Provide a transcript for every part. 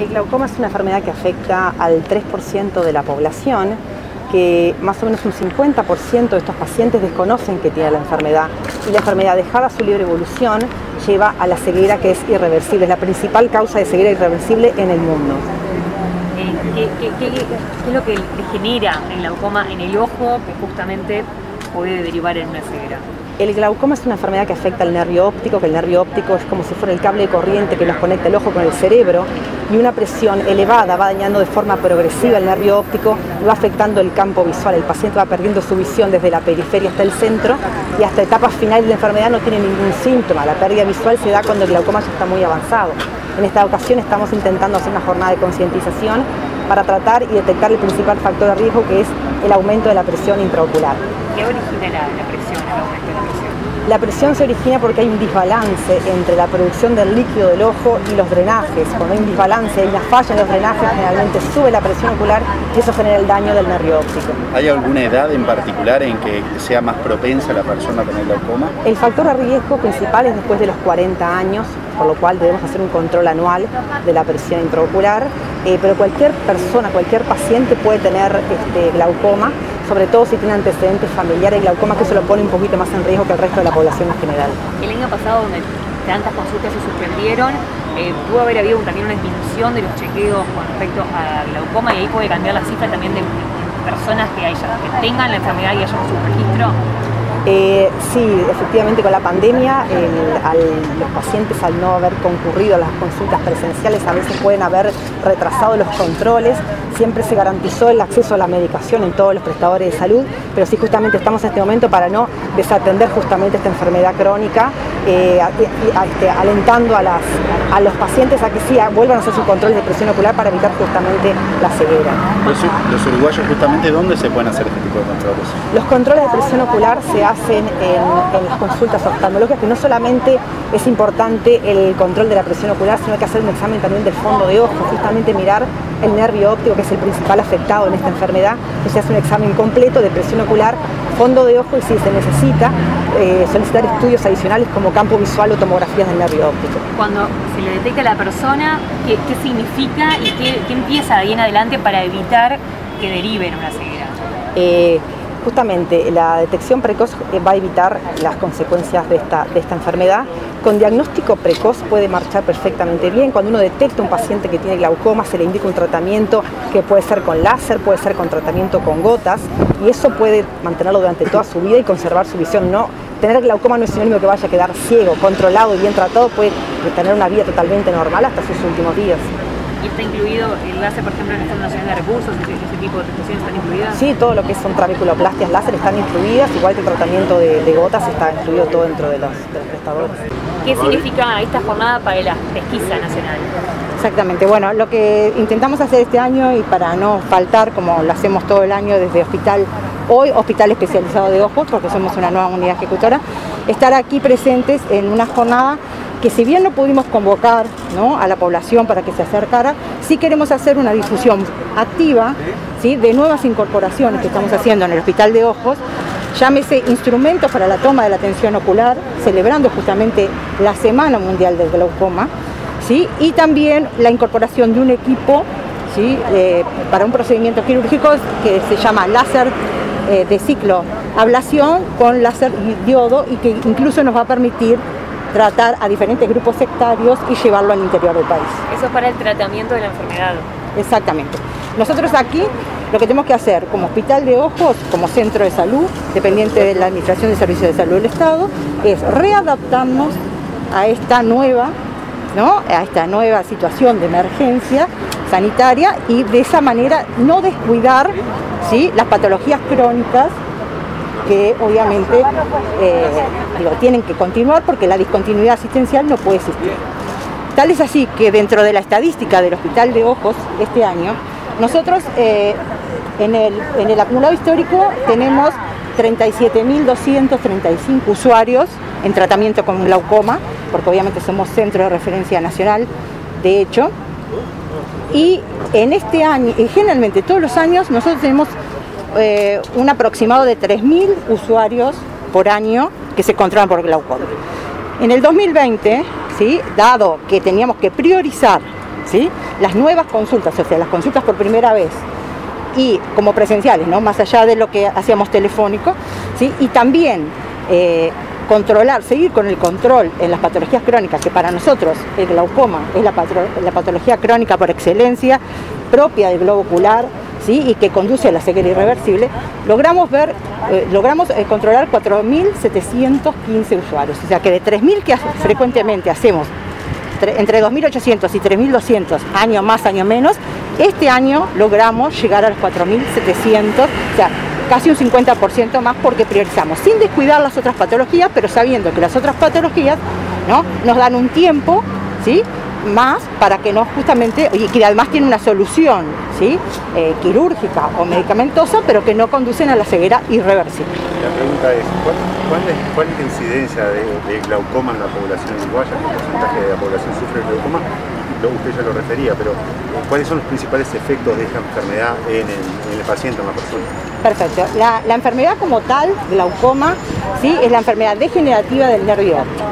El glaucoma es una enfermedad que afecta al 3% de la población, que más o menos un 50% de estos pacientes desconocen que tiene la enfermedad y la enfermedad dejada a su libre evolución lleva a la ceguera que es irreversible, es la principal causa de ceguera irreversible en el mundo. Eh, ¿qué, es lo que le genera el glaucoma en el ojo que justamente puede derivar en una ceguera? El glaucoma es una enfermedad que afecta al nervio óptico, que el nervio óptico es como si fuera el cable de corriente que nos conecta el ojo con el cerebro y una presión elevada va dañando de forma progresiva el nervio óptico va afectando el campo visual. El paciente va perdiendo su visión desde la periferia hasta el centro y hasta etapas finales de la enfermedad no tiene ningún síntoma. La pérdida visual se da cuando el glaucoma ya está muy avanzado. En esta ocasión estamos intentando hacer una jornada de concientización para tratar y detectar el principal factor de riesgo que es el aumento de la presión intraocular. ¿Qué origina la, presión, el aumento de la presión? La presión se origina porque hay un desbalance entre la producción del líquido del ojo y los drenajes. Cuando hay un desbalance, hay una falla en los drenajes, generalmente sube la presión ocular y eso genera el daño del nervio óptico. ¿Hay alguna edad en particular en que sea más propensa la persona a tener glaucoma? El factor de riesgo principal es después de los 40 años, por lo cual debemos hacer un control anual de la presión intraocular, eh, pero cualquier persona, cualquier paciente puede tener este, glaucoma sobre todo si tiene antecedentes familiares y glaucoma, que se lo pone un poquito más en riesgo que el resto de la población en general. El año pasado, donde tantas consultas se suspendieron, eh, pudo haber habido también una disminución de los chequeos con respecto a glaucoma y ahí puede cambiar la cifra también de personas que, que tengan la enfermedad y hayan su registro. Eh, sí, efectivamente con la pandemia los pacientes al no haber concurrido a las consultas presenciales a veces pueden haber retrasado los controles, siempre se garantizó el acceso a la medicación en todos los prestadores de salud, pero sí justamente estamos en este momento para no desatender justamente esta enfermedad crónica, eh, este, alentando a, los pacientes a que sí vuelvan a hacer su control de presión ocular para evitar justamente la ceguera. Los, uruguayos justamente dónde se pueden hacer este tipo de controles? Los controles de presión ocular se hacen en, las consultas oftalmológicas, que no solamente es importante el control de la presión ocular, sino que hacer un examen también del fondo de ojo, justamente mirar el nervio óptico, que es el principal afectado en esta enfermedad, que se hace un examen completo de presión ocular, fondo de ojo y si se necesita, eh, solicitar estudios adicionales como campo visual o tomografías del nervio óptico. Cuando se le detecta a la persona, ¿qué, significa y qué, empieza de ahí en adelante para evitar que derive en una ceguera? Eh, justamente la detección precoz eh, va a evitar las consecuencias de esta, de esta enfermedad. Con diagnóstico precoz puede marchar perfectamente bien. Cuando uno detecta un paciente que tiene glaucoma, se le indica un tratamiento que puede ser con láser, puede ser con tratamiento con gotas, y eso puede mantenerlo durante toda su vida y conservar su visión. No, tener glaucoma no es sinónimo que vaya a quedar ciego, controlado y bien tratado, puede tener una vida totalmente normal hasta sus últimos días está incluido el láser, por ejemplo, en el Fondo Nacional de Recursos? ¿Ese, tipo de prestaciones están incluidas? Sí, todo lo que son trabeculoplastias láser están incluidas, igual que el tratamiento de, gotas está incluido todo dentro de los, prestadores. ¿Qué significa esta jornada para la pesquisa nacional? Exactamente, bueno, lo que intentamos hacer este año y para no faltar, como lo hacemos todo el año desde Hospital, hoy Hospital Especializado de Ojos, porque somos una nueva unidad ejecutora, estar aquí presentes en una jornada que si bien no pudimos convocar a la población para que se acercara, sí queremos hacer una difusión activa ¿sí? de nuevas incorporaciones que estamos haciendo en el Hospital de Ojos, llámese instrumentos para la toma de la atención ocular, celebrando justamente la Semana Mundial del Glaucoma, ¿sí? y también la incorporación de un equipo ¿sí? Eh, para un procedimiento quirúrgico que se llama láser eh, de ciclo ablación con láser diodo y que incluso nos va a permitir tratar a diferentes grupos sectarios y llevarlo al interior del país. Eso es para el tratamiento de la enfermedad. Exactamente. Nosotros aquí lo que tenemos que hacer como hospital de ojos, como centro de salud, dependiente de la Administración de Servicios de Salud del Estado, es readaptarnos a esta nueva, ¿no? a esta nueva situación de emergencia sanitaria y de esa manera no descuidar las patologías crónicas que obviamente eh, tienen que continuar porque la discontinuidad asistencial no puede existir. Tal es así que dentro de la estadística del Hospital de Ojos este año, nosotros eh, en, el, en el acumulado histórico tenemos 37.235 usuarios en tratamiento con glaucoma, porque obviamente somos centro de referencia nacional, de hecho, y en este año, y generalmente todos los años, nosotros tenemos eh, un aproximado de 3.000 usuarios por año que se controlan por glaucoma. En el 2020, ¿sí? dado que teníamos que priorizar ¿sí? las nuevas consultas, o sea, las consultas por primera vez y como presenciales, ¿no? más allá de lo que hacíamos telefónico, ¿sí? y también eh, controlar, seguir con el control en las patologías crónicas, que para nosotros el glaucoma es la, patología crónica por excelencia, propia del globo ocular, ¿sí? y que conduce a la ceguera irreversible, logramos ver, eh, logramos eh, controlar 4.715 usuarios. O sea que de 3.000 que frecuentemente hacemos, entre 2.800 y 3.200, año más, año menos, este año logramos llegar a los 4.700, o sea, casi un 50% más porque priorizamos, sin descuidar las otras patologías, pero sabiendo que las otras patologías ¿no? nos dan un tiempo ¿sí? más para que no justamente, y que además tiene una solución ¿sí? Eh, quirúrgica o medicamentosa, pero que no conducen a la ceguera irreversible. La pregunta es, ¿cuál, es, la incidencia de, glaucoma en la población uruguaya? ¿Qué porcentaje de la población sufre glaucoma? Usted ya lo refería, pero ¿cuáles son los principales efectos de esta enfermedad en el, paciente, en la persona? Perfecto. La, enfermedad como tal, glaucoma, ¿sí? es la enfermedad degenerativa del nervio óptico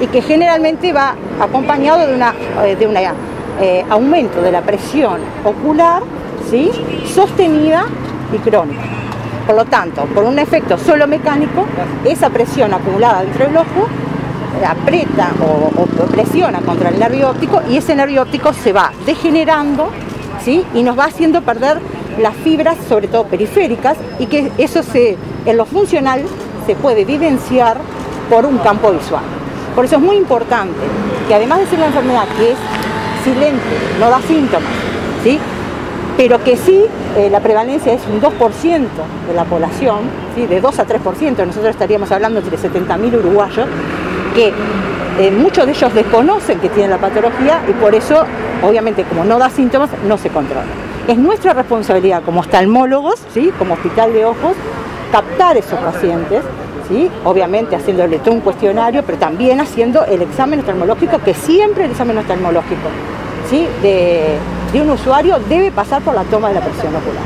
y que generalmente va acompañado de una, eh, de eh, aumento de la presión ocular ¿sí? sostenida y crónica. Por lo tanto, por un efecto solo mecánico, esa presión acumulada dentro del ojo aprieta o, presiona contra el nervio óptico y ese nervio óptico se va degenerando ¿sí? y nos va haciendo perder las fibras, sobre todo periféricas, y que eso se, en lo funcional se puede evidenciar por un campo visual. Por eso es muy importante que además de ser una enfermedad que es silente, no da síntomas, ¿sí? pero que sí eh, la prevalencia es un 2% de la población, ¿sí? de 2 a 3%, nosotros estaríamos hablando de 70.000 uruguayos, que eh, muchos de ellos desconocen que tienen la patología y por eso, obviamente, como no da síntomas, no se controla. Es nuestra responsabilidad como oftalmólogos, ¿sí? como hospital de ojos, captar esos pacientes obviamente haciéndole todo un cuestionario, pero también haciendo el examen oftalmológico, que siempre el examen oftalmológico ¿sí? de, un usuario debe pasar por la toma de la presión ocular.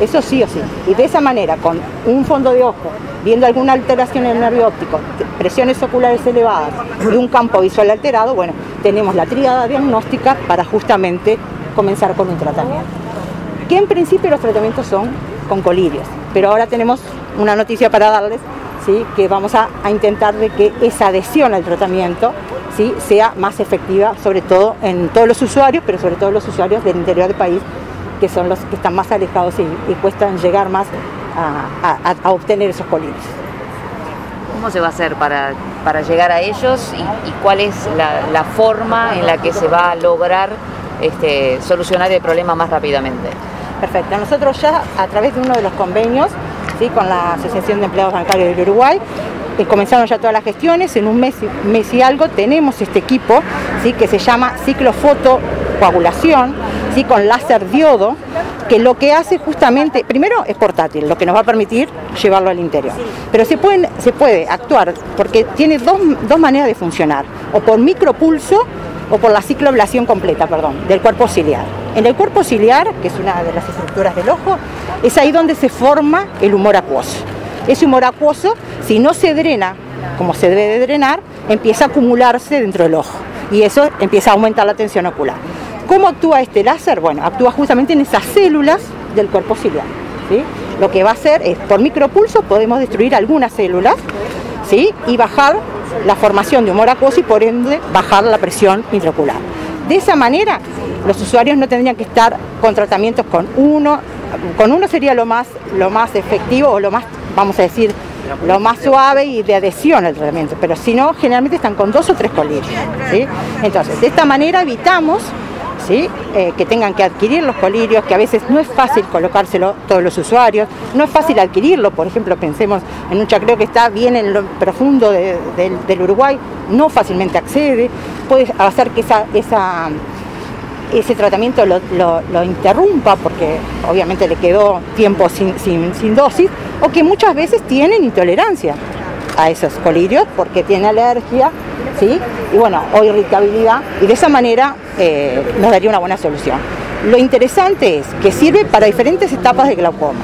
Eso sí o sí. Y de esa manera, con un fondo de ojo, viendo alguna alteración en el nervio óptico, presiones oculares elevadas y un campo visual alterado, bueno, tenemos la tríada diagnóstica para justamente comenzar con un tratamiento. Que en principio los tratamientos son con colirios, pero ahora tenemos una noticia para darles que vamos a, intentar de que esa adhesión al tratamiento ¿sí? sea más efectiva, sobre todo en todos los usuarios, pero sobre todo los usuarios del interior del país, que son los que están más alejados y, cuestan llegar más a, obtener esos colirios. ¿Cómo se va a hacer para, para llegar a ellos y, cuál es la, forma en la que se va a lograr este, solucionar el problema más rápidamente? Perfecto. Nosotros ya a través de uno de los convenios con la Asociación de Empleados Bancarios del Uruguay. Eh, comenzaron ya todas las gestiones, en un mes, mes y algo tenemos este equipo ¿sí? que se llama ciclofotocoagulación, ¿sí? con láser diodo, que lo que hace justamente, primero es portátil, lo que nos va a permitir llevarlo al interior. Pero se, pueden, se puede actuar porque tiene dos, dos maneras de funcionar, o por micropulso o por la cicloablación completa, perdón, del cuerpo ciliar. En el cuerpo ciliar, que es una de las estructuras del ojo, es ahí donde se forma el humor acuoso. Ese humor acuoso, si no se drena como se debe de drenar, empieza a acumularse dentro del ojo y eso empieza a aumentar la tensión ocular. ¿Cómo actúa este láser? Bueno, actúa justamente en esas células del cuerpo ciliar. Lo que va a hacer es, por micropulso, podemos destruir algunas células ¿sí? y bajar la formación de humor acuoso y por ende bajar la presión intraocular. De esa manera, los usuarios no tendrían que estar con tratamientos con uno, con uno sería lo más, lo más efectivo o lo más, vamos a decir, lo más suave y de adhesión al tratamiento, pero si no, generalmente están con dos o tres colirios. Entonces, de esta manera evitamos Eh, que tengan que adquirir los colirios, que a veces no es fácil colocárselo todos los usuarios, no es fácil adquirirlo, por ejemplo, pensemos en un chacreo que está bien en lo profundo del Uruguay, no fácilmente accede, puede hacer que esa, ese tratamiento lo, interrumpa porque obviamente le quedó tiempo sin, sin, dosis, o que muchas veces tienen intolerancia a esos colirios porque tiene alergia, ¿sí? Y bueno, o irritabilidad, y de esa manera eh, nos daría una buena solución. Lo interesante es que sirve para diferentes etapas de glaucoma.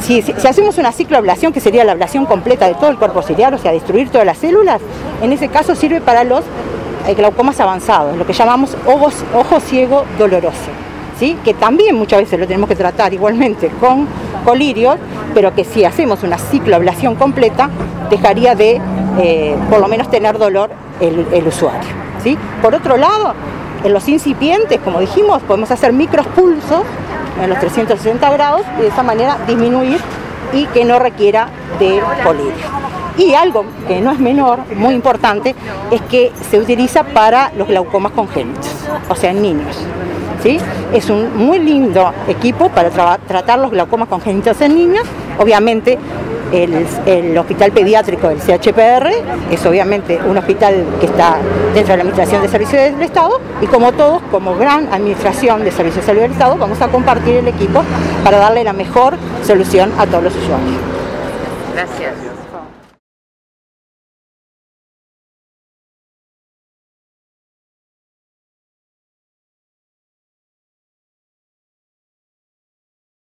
Si, hacemos una cicloablación, que sería la ablación completa de todo el cuerpo ciliar, o sea, destruir todas las células, en ese caso sirve para los glaucomas avanzados, lo que llamamos ojo ciego doloroso que también muchas veces lo tenemos que tratar igualmente con colirios, pero que si hacemos una cicloablación completa, dejaría de eh, por lo menos tener dolor el, usuario. ¿sí? Por otro lado, en los incipientes, como dijimos, podemos hacer micropulsos en los 360 grados y de esa manera disminuir y que no requiera de colirio. Y algo que no es menor, muy importante, es que se utiliza para los glaucomas congénitos, o sea, en niños. Es un muy lindo equipo para tratar los glaucomas congénitos en niños. Obviamente el, hospital pediátrico del CHPR es obviamente un hospital que está dentro de la Administración de Servicios del Estado y como todos, como gran Administración de Servicios de Salud del Estado, vamos a compartir el equipo para darle la mejor solución a todos los usuarios. Gracias.